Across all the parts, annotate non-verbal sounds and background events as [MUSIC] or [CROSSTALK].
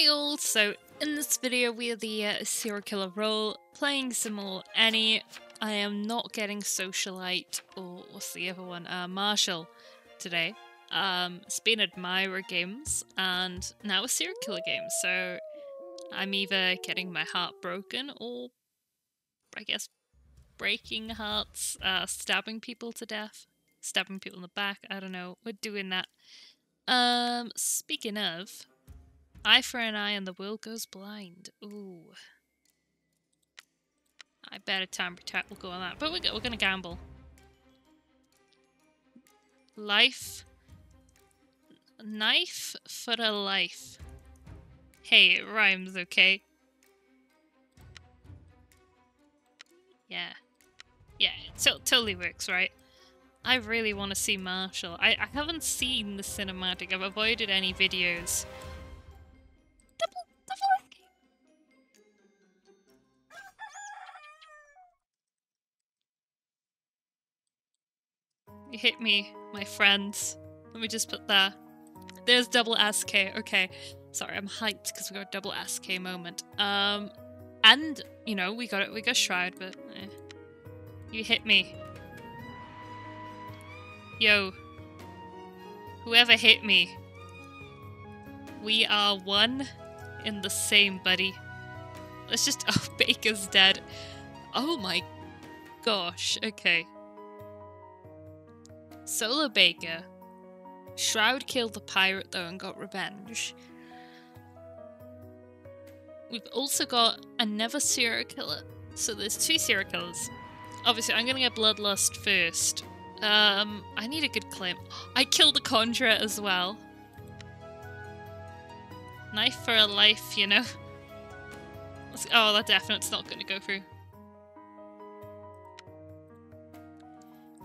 Hi all, so in this video we are the uh, serial killer role, playing some more Annie. I am not getting Socialite, or what's the other one, uh, Marshal today. Um, it's been Admirer games, and now a serial killer game, so I'm either getting my heart broken, or I guess breaking hearts, uh, stabbing people to death, stabbing people in the back, I don't know, we're doing that. Um, speaking of, Eye for an eye and the world goes blind. Ooh. I bet a time protect will go on that. But we're, we're going to gamble. Life. Knife for a life. Hey, it rhymes, okay? Yeah. Yeah, it totally works, right? I really want to see Marshal. I, I haven't seen the cinematic. I've avoided any videos. Hit me, my friends. Let me just put there. There's double SK. Okay. Sorry, I'm hyped because we got a double SK moment. Um, and you know we got it. We got Shroud, but eh. you hit me. Yo, whoever hit me, we are one in the same, buddy. Let's just. [LAUGHS] Oh, Baker's dead. Oh my gosh. Okay. Solar Baker. Shroud killed the pirate though and got revenge. We've also got another serial killer. So there's two serial killers. Obviously, I'm gonna get Bloodlust first. Um, I need a good claim. I killed the Conjurer as well. Knife for a life, you know. [LAUGHS] Oh, that definite's not gonna go through.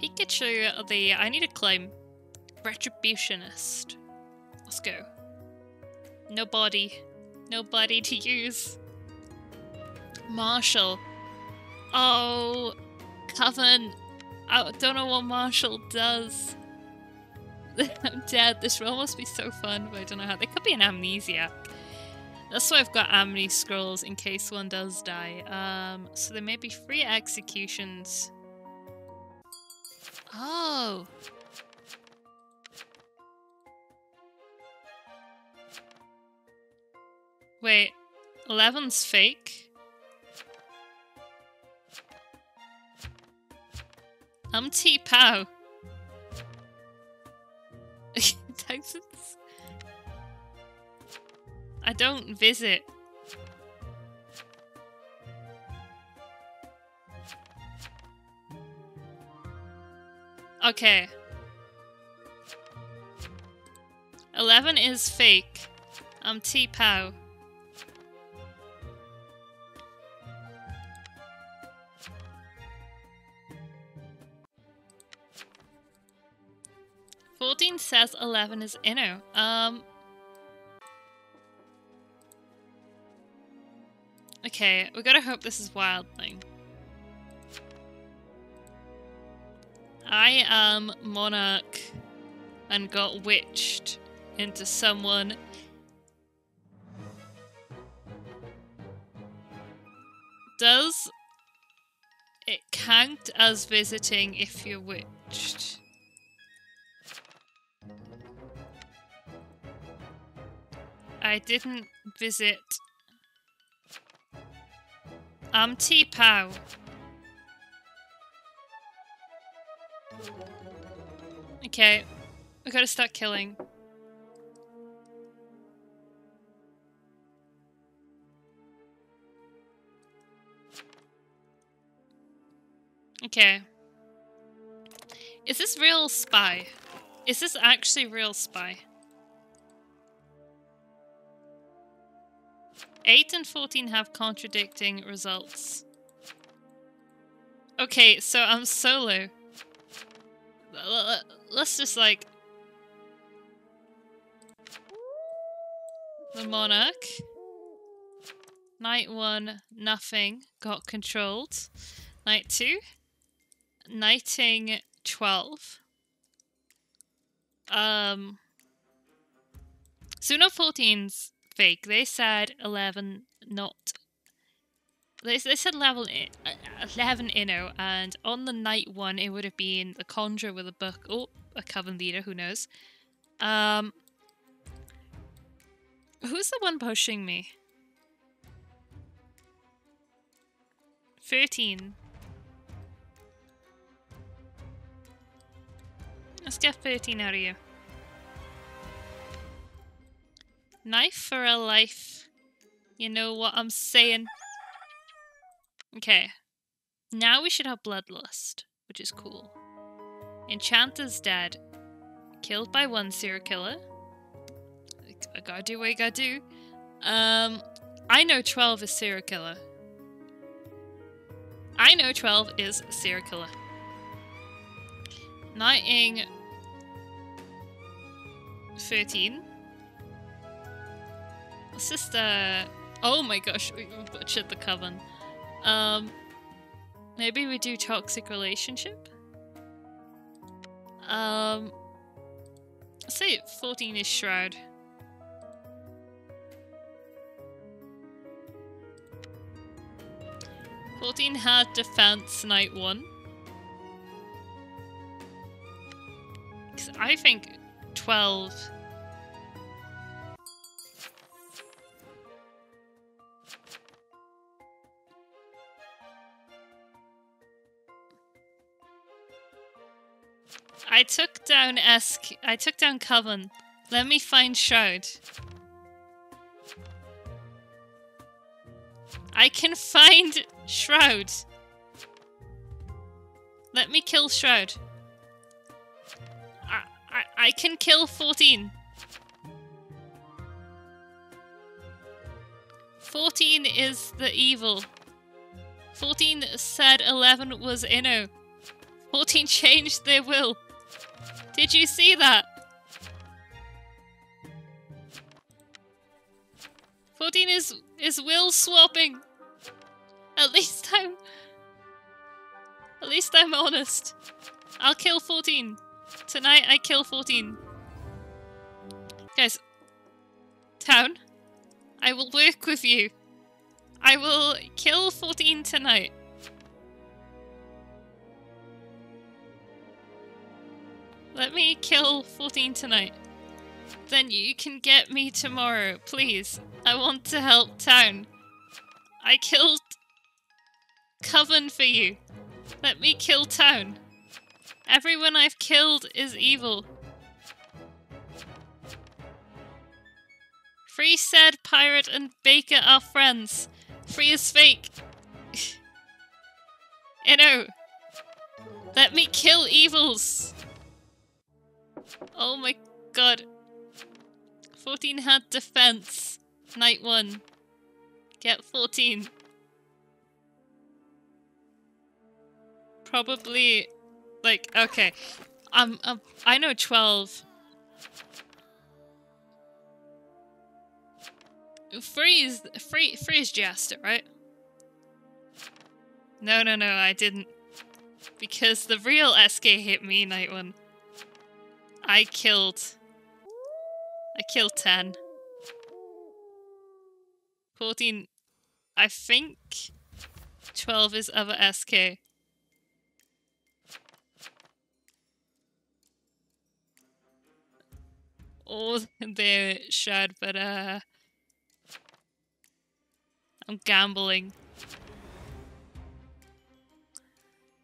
Pikachu, the I need to claim Retributionist. Let's go. No body. No body to use. Marshal. Oh, Coven. I don't know what Marshal does. [LAUGHS] I'm dead. This role must be so fun, but I don't know how. There could be an amnesiac. That's why I've got Amnesty Scrolls in case one does die. Um, so there may be free executions Oh. Wait, 11's fake? I'm T Pow. [LAUGHS] Texans? I don't visit. Okay. 11 is fake. I'm T-Pow. Fourteen says eleven is Inno. Um. Okay, we gotta hope this is wild Wildling. I am Monarch and got witched into someone. Does it count as visiting if you're witched? I didn't visit. I'm T-Pow. Okay, we gotta start killing. Okay. Is this real spy? Is this actually real spy? 8 and 14 have contradicting results. Okay, so I'm solo let's just like the monarch. Night one, nothing got controlled. Night two, knighting twelve. Um, so no 14's fake. They said 11, not... They, they said level uh, 11 Inno, and on the night one it would have been the Conjurer with a book. Oh, a Coven Leader, who knows. Um, Who's the one pushing me? 13. Let's get 13 out of you. Knife for a life. You know what I'm saying? Okay. Now we should have Bloodlust, which is cool. Enchanter's dead. Killed by one serial killer. I gotta do what I gotta do. Um, I know 12 is serial killer. I know 12 is serial killer. Nighting 13. Sister. Oh my gosh, [LAUGHS] we butchered the coven. Um, maybe we do toxic relationship. Um, say 14 is shroud. Fourteen had defense night one. Cause I think twelve. Took down SK. I took down Coven. Let me find Shroud. I can find Shroud. Let me kill Shroud. I, I, I can kill 14. 14 is the evil. 14 said 11 was Inno. 14 [LAUGHS] changed their will. Did you see that? 14 is is will swapping. At least I'm At least I'm honest. I'll kill 14. Tonight I kill 14. Guys, town, I will work with you. I will kill 14 tonight. Let me kill 14 tonight. Then you can get me tomorrow, please. I want to help town. I killed Coven for you. Let me kill town. Everyone I've killed is evil. Free said Pirate and Baker are friends. Free is fake. [LAUGHS] you know. Let me kill evils. Oh my god. 14 had defense. Night 1. Get 14. Probably, like, okay. Um, um, I know 12. Freeze, free, freeze Jester, right? No, no, no, I didn't. Because the real SK hit me, Night 1. I killed... I killed 10. 14... I think... 12 is other SK. All [LAUGHS] they're shad, but uh... I'm gambling.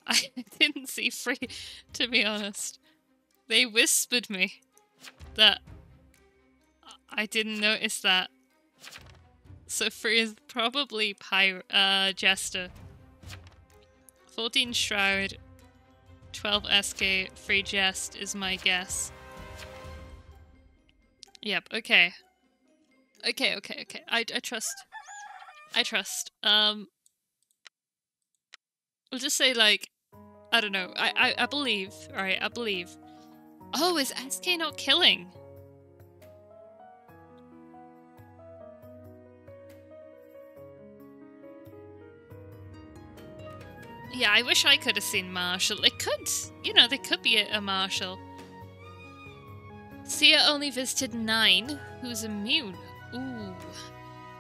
[LAUGHS] I didn't see free, [LAUGHS] to be honest. They whispered me that I didn't notice that. So free is probably Pyro uh Jester. 14 Shroud, 12 SK, free Jest is my guess. Yep, okay. Okay, okay, okay. I, I trust. I trust. Um, we'll just say like, I don't know. I, I, I believe. All right, I believe. Oh, is SK not killing? Yeah, I wish I could have seen Marshal. It could, you know, there could be a, a Marshal. Seer only visited nine. Who's immune? Ooh.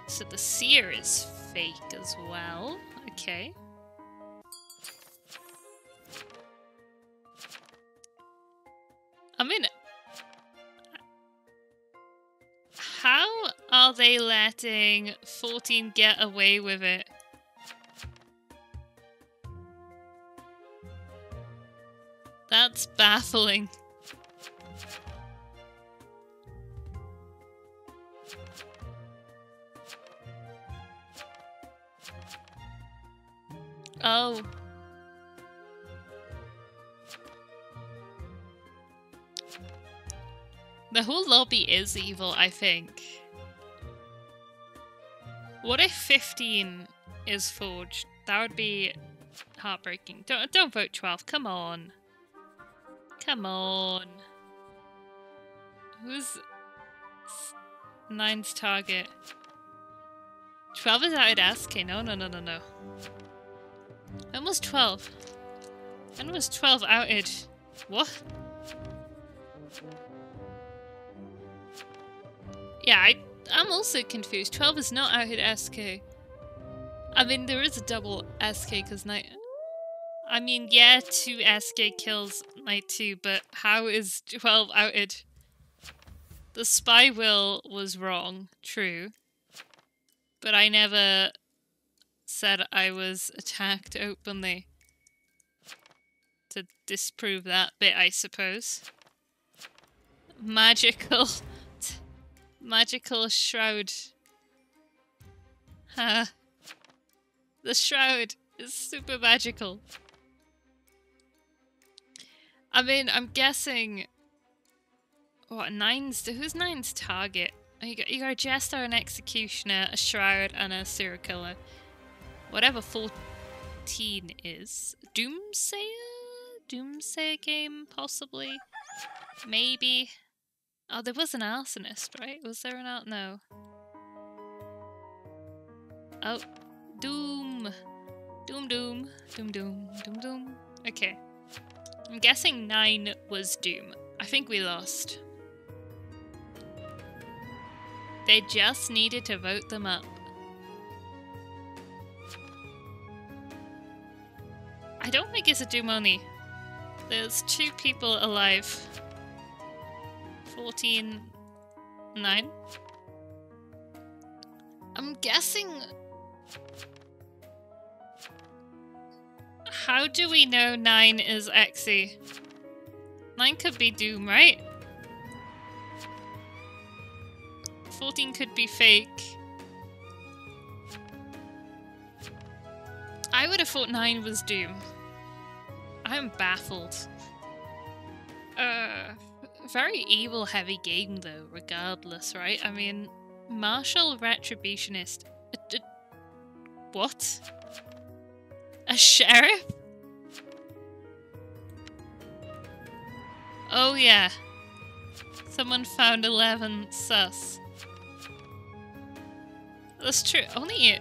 So the seer is fake as well. Okay. Are they letting 14 get away with it? That's baffling. Oh. The whole lobby is evil, I think. What if 15 is forged? That would be heartbreaking. Don't, don't vote 12, come on. Come on. Who's... Nine's target? 12 is out at SK. No, no, no, no, no. When was 12? When was 12 outed? What? Yeah, I, I'm also confused. 12 is not outed SK. I mean, there is a double SK because Night... I mean, yeah, two SK kills Night 2, but how is 12 outed? The spy will was wrong, true. But I never said I was attacked openly. To disprove that bit, I suppose. Magical... [LAUGHS] magical shroud. Huh. The shroud is super magical. I mean, I'm guessing... What, Nine's... Who's Nine's target? Oh, you got, you got a Jester, an Executioner, a Shroud, and a Serial Killer. Whatever 14 is. Doomsayer? Doomsayer game, possibly? Maybe? Oh, there was an arsonist, right? Was there an out? No. Oh. Doom! Doom Doom. Doom Doom. Doom Doom. Okay. I'm guessing 9 was Doom. I think we lost. They just needed to vote them up. I don't think it's a Doom only. There's two people alive. 14... 9? I'm guessing How do we know 9 is Exy? 9 could be Doom, right? 14 could be fake. I would have thought 9 was Doom. I'm baffled. Uh, very evil heavy game though, regardless, right? I mean, Marshal Retributionist. What? A sheriff? Oh yeah. Someone found 11 sus. That's true. Only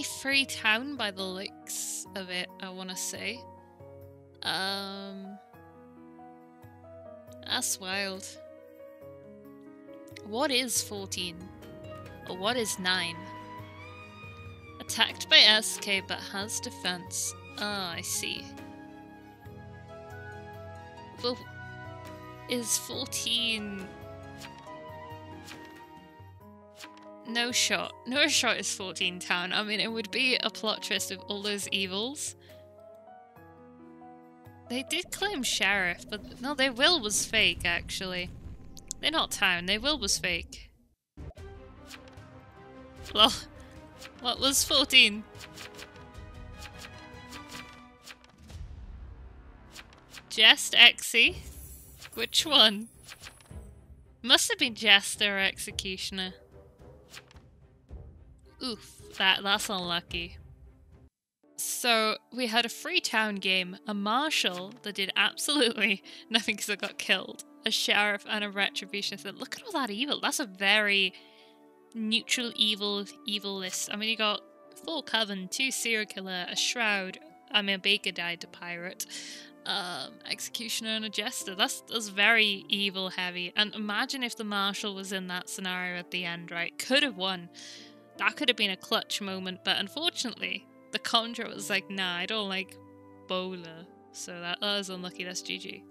Only Freetown by the looks of it, I want to say. Um... That's wild. What is 14? Or what is 9? Attacked by SK but has defense. Ah, oh, I see. Well, is 14... No shot. No shot is 14 town. I mean, it would be a plot twist of all those evils. They did claim sheriff, but no, their will was fake, actually. They're not town, their will was fake. Well, what was 14? Jest Exy? Which one? Must have been Jester or Executioner. Oof, that, that's unlucky. So, we had a Freetown game, a marshal that did absolutely [LAUGHS] nothing because it got killed, a sheriff and a retribution. So look at all that evil. That's a very neutral evil evil list. I mean, you got four coven, two serial killer, a shroud. I mean, a Baker died to pirate. um, executioner and a jester. That's that's very evil heavy. And imagine if the marshal was in that scenario at the end, right? Could have won. That could have been a clutch moment, but unfortunately, the conjurer was like, "Nah, I don't like bowler." So that, that was unlucky. That's GG.